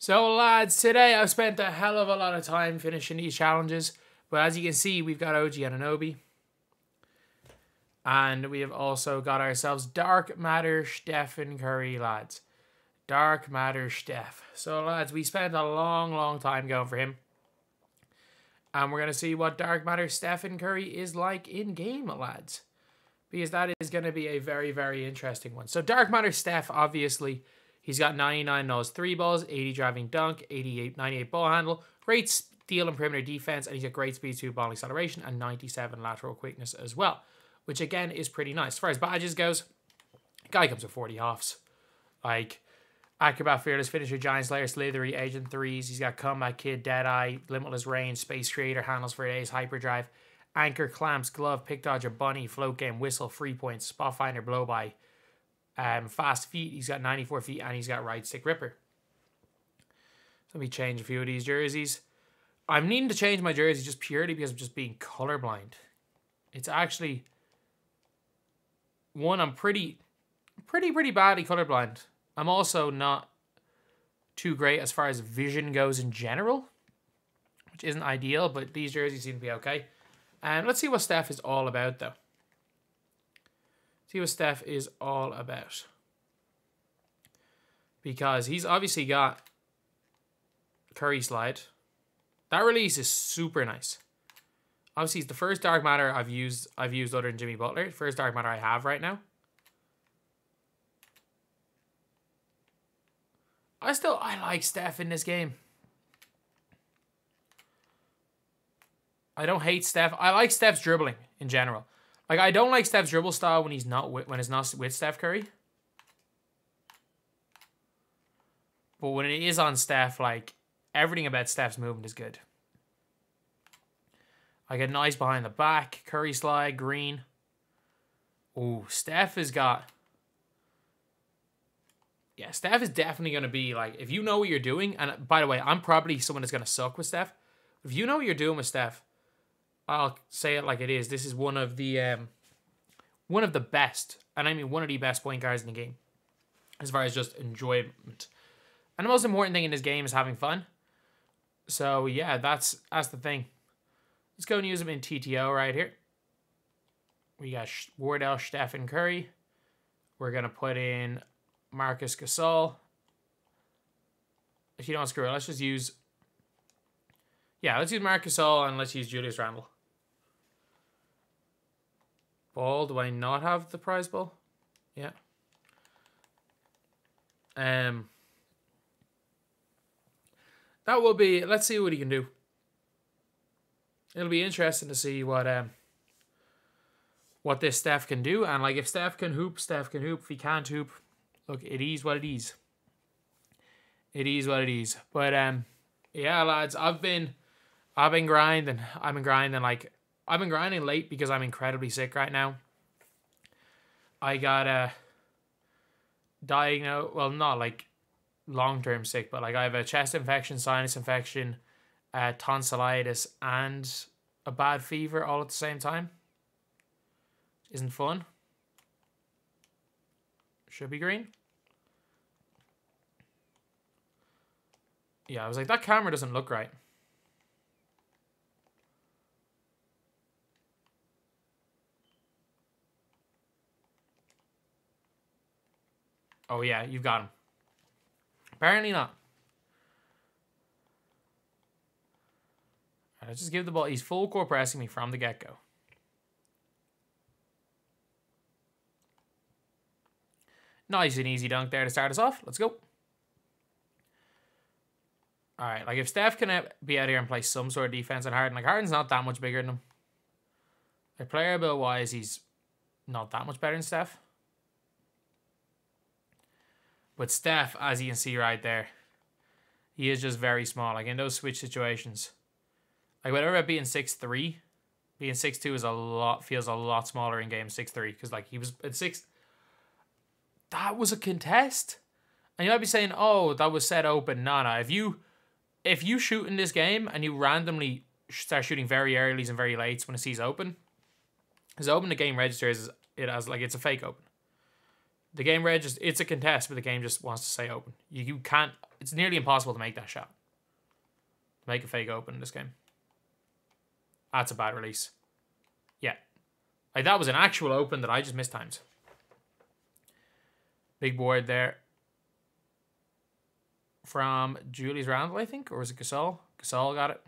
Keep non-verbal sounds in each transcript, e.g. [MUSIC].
So lads, today I've spent a hell of a lot of time finishing these challenges. But as you can see, we've got OG Anunoby. And we have also got ourselves Dark Matter Stephen Curry, lads. Dark Matter Steph. So lads, we spent a long, long time going for him. And we're going to see what Dark Matter Stephen Curry is like in game, lads. Because that is going to be a very, very interesting one. So Dark Matter Steph, obviously He's got 99 nose three balls, 80 driving dunk, 88, 98 ball handle, great steal and perimeter defense, and he's got great speed to ball acceleration and 97 lateral quickness as well, which again is pretty nice. As far as badges goes, guy comes with 40 offs. Like, Acrobat, Fearless Finisher, Giant Slayer, Slithery, Agent 3s. He's got Comeback Kid, Deadeye, Limitless Range, Space Creator, Handles for Days, Hyperdrive, Anchor, Clamps, Glove, Pick Dodger, Bunny, Float Game, Whistle, Free Points, Spot Finder, Blow By, um, fast feet, he's got 94 feet, and he's got right stick ripper. Let me change a few of these jerseys. I'm needing to change my jersey just purely because I'm just being colorblind. It's actually one I'm pretty, pretty, pretty badly colorblind. I'm also not too great as far as vision goes in general, which isn't ideal, but these jerseys seem to be okay. And let's see what Steph is all about, though. See what Steph is all about. Because he's obviously got Curry slide. That release is super nice. Obviously, it's the first dark matter I've used I've used other than Jimmy Butler. First dark matter I have right now. I still I like Steph in this game. I don't hate Steph. I like Steph's dribbling in general. Like I don't like Steph's dribble style when he's not with, when it's not with Steph Curry. But when it is on Steph, like everything about Steph's movement is good. I get nice behind the back, Curry slide, green. Oh, Steph has got. Yeah, Steph is definitely going to be like, if you know what you're doing, and by the way, I'm probably someone that's going to suck with Steph. If you know what you're doing with Steph, I'll say it like it is. This is one of the um, one of the best, and I mean one of the best point guards in the game, as far as just enjoyment. And the most important thing in this game is having fun. So yeah, that's that's the thing. Let's go and use him in TTO right here. We got Wardell, Stephen Curry. We're gonna put in Marc Gasol. If you don't screw it, let's just use. Yeah, let's use Marc Gasol and let's use Julius Randle ball. Do I not have the prize ball? Yeah. Um. That will be. Let's see what he can do. It'll be interesting to see what um. What this Steph can do, and like if Steph can hoop, Steph can hoop. If he can't hoop, look, it is what it is. It is what it is. But um, yeah, lads, I've been, I've been grinding. I've been grinding like I've been grinding late because I'm incredibly sick right now. I got a diagnosed, well, not like long term sick, but like I have a chest infection, sinus infection, uh, tonsillitis, and a bad fever all at the same time. Isn't fun. Should be green. Yeah, I was like, that camera doesn't look right. Oh, yeah, you've got him. Apparently not. Let's just give the ball. He's full court pressing me from the get-go. Nice and easy dunk there to start us off. Let's go. All right, like if Steph can be out here and play some sort of defense on Harden, like Harden's not that much bigger than him. Like player build wise, he's not that much better than Steph. But Steph, as you can see right there, he is just very small. Like in those switch situations, like whatever about being six three, being six two is a lot feels a lot smaller in game six three because like he was at six. That was a contest, and you might be saying, "Oh, that was set open." No, no. If you if you shoot in this game and you randomly start shooting very early and very late when it sees open, because open the game registers it as like it's a fake open. The game registers, it's a contest, but the game just wants to say open. You, you can't It's nearly impossible to make that shot. Make a fake open in this game. That's a bad release. Yeah. Like that was an actual open that I just missed times. Big board there. From Julius Randle, I think. Or was it Gasol? Gasol got it.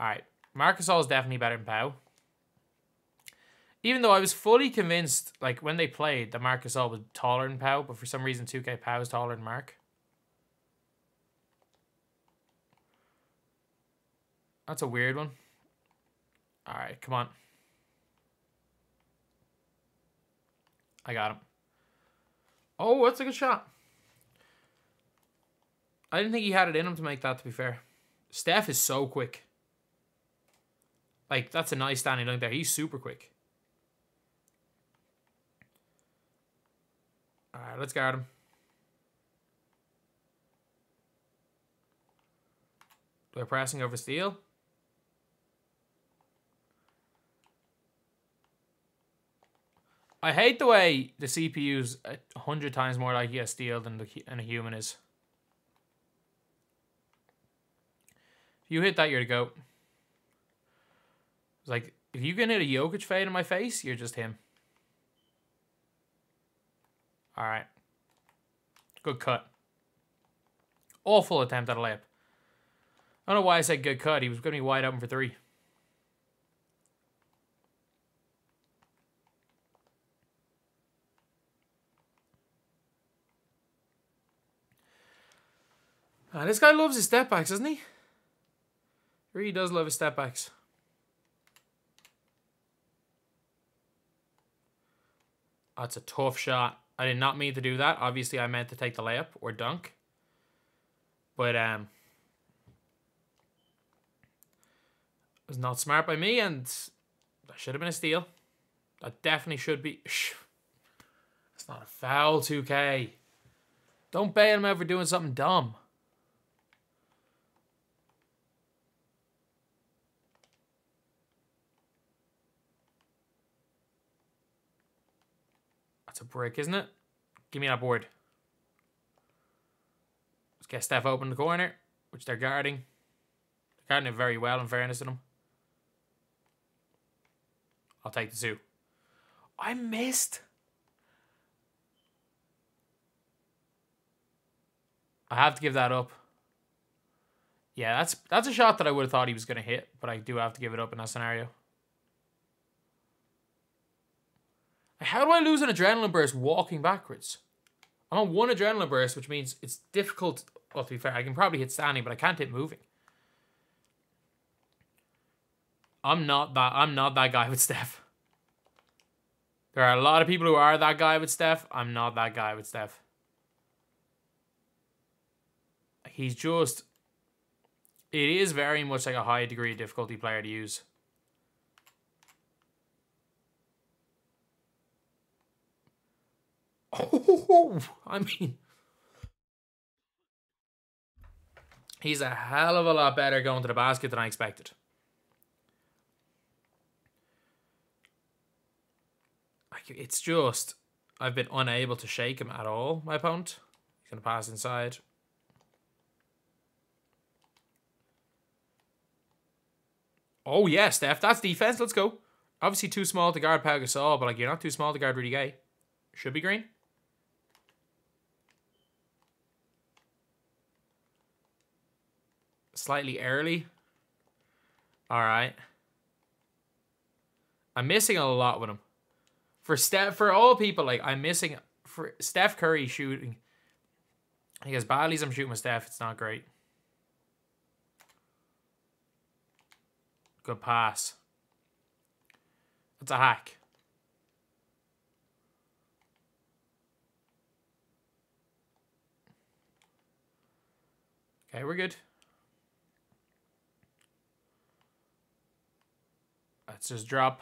Alright. Marc Gasol is definitely better than Pau. Even though I was fully convinced, like, when they played, that Marc Gasol was taller than Pau, but for some reason 2K Pau is taller than Marc. That's a weird one. Alright, come on. I got him. Oh, that's a good shot. I didn't think he had it in him to make that, to be fair. Steph is so quick. Like, that's a nice standing dunk there. He's super quick. Alright, let's guard him. Do I pressing over steal? I hate the way the CPU's a hundred times more like a steal than the than a human is. If you hit that, you're the goat. It's like if you can hit a Jokic fade in my face, you're just him. All right. Good cut. Awful attempt at a layup. I don't know why I said good cut. He was going to be wide open for three. Uh, this guy loves his step backs, doesn't he? he? Really does love his step backs. That's a tough shot. I did not mean to do that. Obviously, I meant to take the layup or dunk. But um, it was not smart by me, and that should have been a steal. That definitely should be. [LAUGHS] It's not a foul, 2K. Don't bail him out for doing something dumb. That's a brick, isn't it? Give me that board. Let's get Steph open the corner, which they're guarding. They're guarding it very well, in fairness to them. I'll take the two. I missed. I have to give that up. Yeah, that's that's a shot that I would have thought he was going to hit, but I do have to give it up in that scenario. How do I lose an adrenaline burst walking backwards? I'm on one adrenaline burst, which means it's difficult. Well, to be fair, I can probably hit standing, but I can't hit moving. I'm not that. I'm not that guy with Steph. There are a lot of people who are that guy with Steph. I'm not that guy with Steph. He's just. It is very much like a high degree difficulty player to use. Oh, [LAUGHS] I mean, he's a hell of a lot better going to the basket than I expected. It's just, I've been unable to shake him at all, my opponent. He's going to pass inside. Oh, yeah, Steph. That's defense. Let's go. Obviously too small to guard Pau Gasol, but like you're not too small to guard Rudy Gay. Should be green. Slightly early. All right. I'm missing a lot with him. For Steph, for all people, like I'm missing for Steph Curry shooting. He as badly as I'm shooting with Steph, it's not great. Good pass. That's a hack. Okay, we're good. Let's just drop.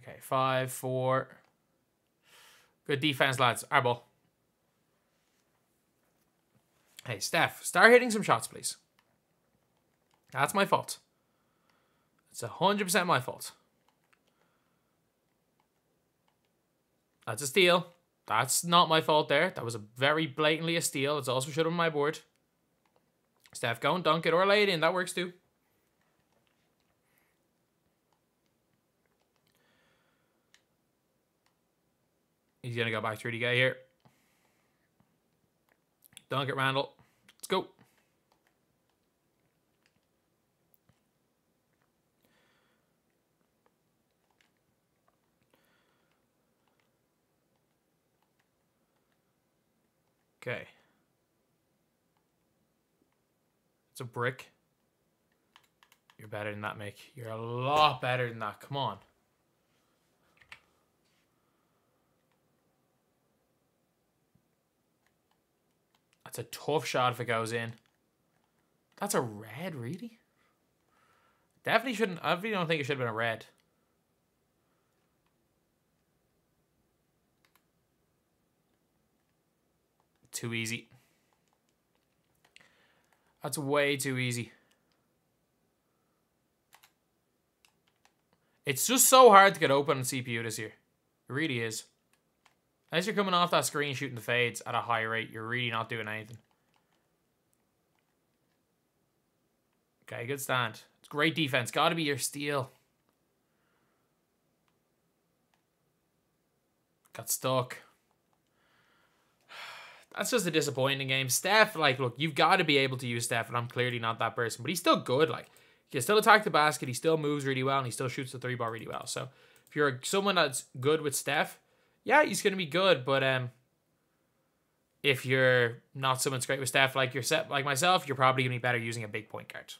Okay, five, four. Good defense, lads. Our. Hey, Steph, start hitting some shots, please. That's my fault. It's 100% my fault. That's a steal. That's not my fault there. That was a very blatantly a steal. It's also should have been my board. Steph, go and dunk it or lay it in. That works too. He's going to go back to Rudy Gay here. Dunk it, Randle. Let's go. Okay. It's a brick. You're better than that, Mick. You're a lot better than that. Come on. That's a tough shot if it goes in. That's a red, really? Definitely shouldn't. I really don't think it should have been a red. Too easy. That's way too easy. It's just so hard to get open on CPU this year. It really is. Unless you're coming off that screen shooting the fades at a high rate, you're really not doing anything. Okay, good stand. It's great defense. Got to be your steal. Got stuck. That's just a disappointing game. Steph, like, look, you've got to be able to use Steph, and I'm clearly not that person, but he's still good. Like, he can still attack the basket, he still moves really well, and he still shoots the three ball really well. So, if you're someone that's good with Steph, yeah, he's going to be good, but um, if you're not someone that's great with Steph like yourself, like myself, you're probably to be better using a big point guard.